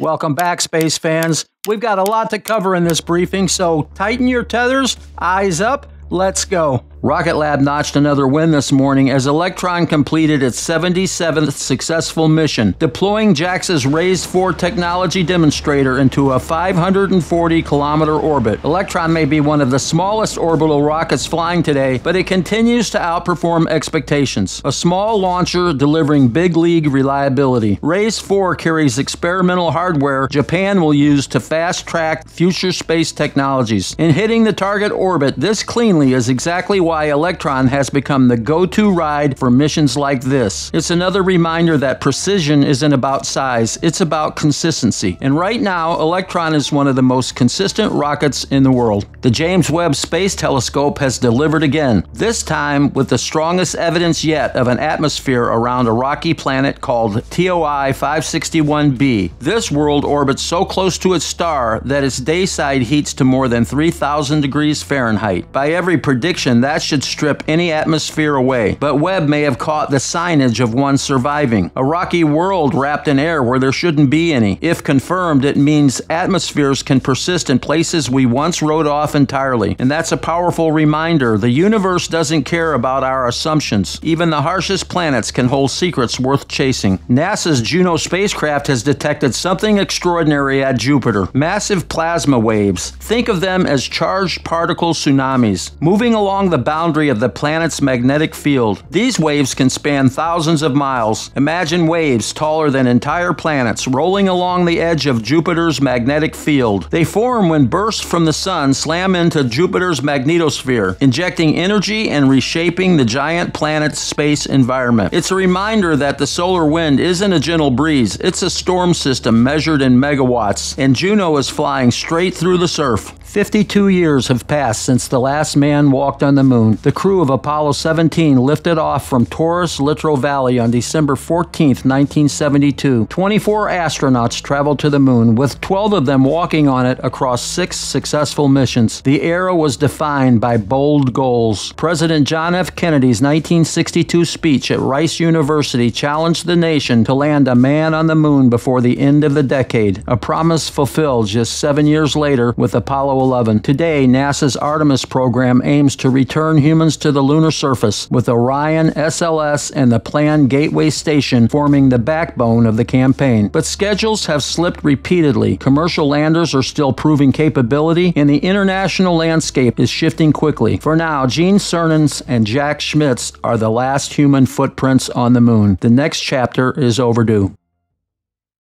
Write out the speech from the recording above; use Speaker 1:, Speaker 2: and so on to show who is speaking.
Speaker 1: Welcome back, space fans. We've got a lot to cover in this briefing, so tighten your tethers, eyes up, let's go. Rocket Lab notched another win this morning as Electron completed its 77th successful mission, deploying JAXA's RAISE 4 technology demonstrator into a 540 kilometer orbit. Electron may be one of the smallest orbital rockets flying today, but it continues to outperform expectations. A small launcher delivering big league reliability. Raise 4 carries experimental hardware Japan will use to fast track future space technologies. In hitting the target orbit this cleanly is exactly why Electron has become the go to ride for missions like this. It's another reminder that precision isn't about size, it's about consistency. And right now, Electron is one of the most consistent rockets in the world. The James Webb Space Telescope has delivered again, this time with the strongest evidence yet of an atmosphere around a rocky planet called TOI 561b. This world orbits so close to its star that its day side heats to more than 3,000 degrees Fahrenheit. By every prediction, that should strip any atmosphere away, but Webb may have caught the signage of one surviving. A rocky world wrapped in air where there shouldn't be any. If confirmed, it means atmospheres can persist in places we once wrote off entirely. And that's a powerful reminder the universe doesn't care about our assumptions. Even the harshest planets can hold secrets worth chasing. NASA's Juno spacecraft has detected something extraordinary at Jupiter massive plasma waves. Think of them as charged particle tsunamis, moving along the boundary of the planet's magnetic field. These waves can span thousands of miles. Imagine waves taller than entire planets rolling along the edge of Jupiter's magnetic field. They form when bursts from the sun slam into Jupiter's magnetosphere, injecting energy and reshaping the giant planet's space environment. It's a reminder that the solar wind isn't a gentle breeze, it's a storm system measured in megawatts, and Juno is flying straight through the surf. 52 years have passed since the last man walked on the moon. The crew of Apollo 17 lifted off from Taurus Littrow Valley on December 14, 1972. 24 astronauts traveled to the moon, with 12 of them walking on it across six successful missions. The era was defined by bold goals. President John F. Kennedy's 1962 speech at Rice University challenged the nation to land a man on the moon before the end of the decade, a promise fulfilled just seven years later with Apollo 11. Today, NASA's Artemis program aims to return humans to the lunar surface, with Orion, SLS, and the planned Gateway Station forming the backbone of the campaign. But schedules have slipped repeatedly. Commercial landers are still proving capability, and the international landscape is shifting quickly. For now, Gene Cernan's and Jack Schmitt's are the last human footprints on the moon. The next chapter is overdue.